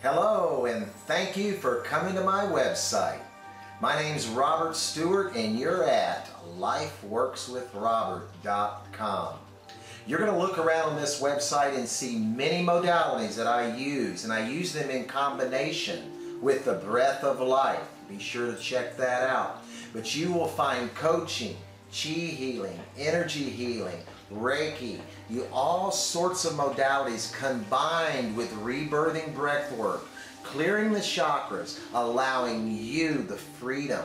Hello and thank you for coming to my website. My name's Robert Stewart and you're at lifeworkswithrobert.com. You're going to look around on this website and see many modalities that I use and I use them in combination with the breath of life. Be sure to check that out. But you will find coaching, chi healing, energy healing, Reiki, you all sorts of modalities combined with rebirthing breath work, clearing the chakras, allowing you the freedom,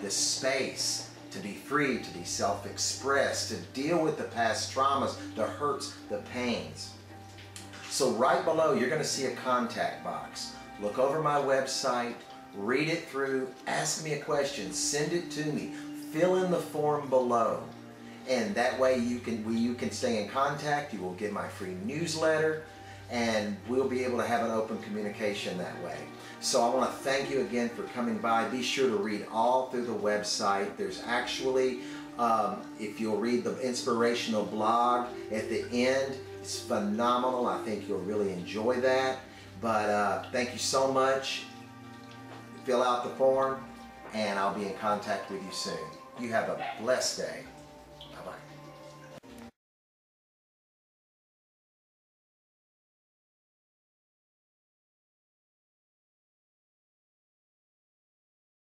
the space to be free, to be self-expressed, to deal with the past traumas, the hurts, the pains. So right below, you're going to see a contact box. Look over my website, read it through, ask me a question, send it to me, fill in the form below and that way you can we, you can stay in contact you will get my free newsletter and we'll be able to have an open communication that way. So I want to thank you again for coming by. Be sure to read all through the website. There's actually um, if you'll read the inspirational blog at the end it's phenomenal. I think you'll really enjoy that. But uh, thank you so much. Fill out the form and I'll be in contact with you soon. You have a blessed day Bye-bye.